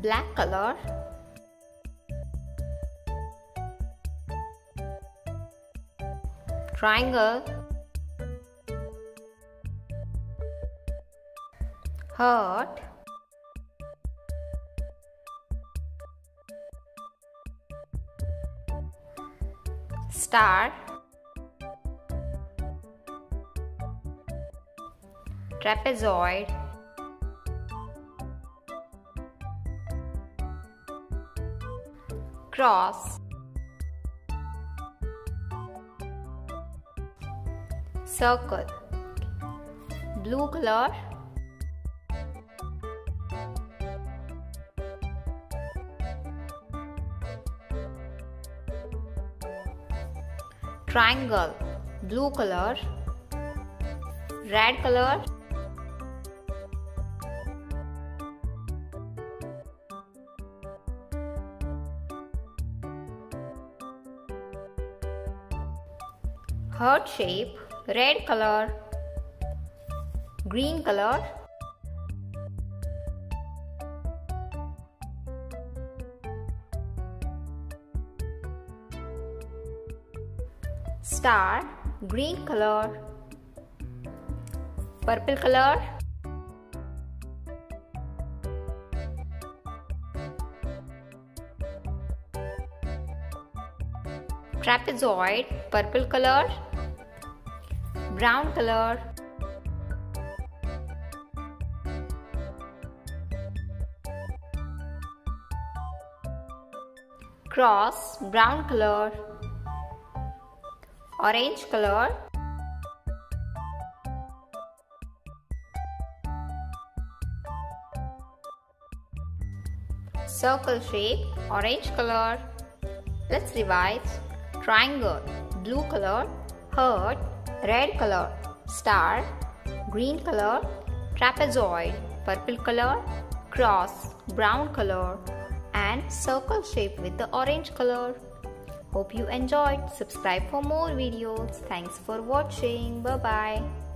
black color. Triangle. Heart. Star. Trapezoid cross circle blue color triangle blue color red color heart shape red color green color. Star green color. Purple color trapezoid purple color brown color. Cross brown color. Orange color. Circle shape orange color. Let's revise triangle blue color heart red color star green color trapezoid purple color cross brown color and circle shape with the orange color Hope you enjoyed. Subscribe for more videos. Thanks for watching. Bye bye.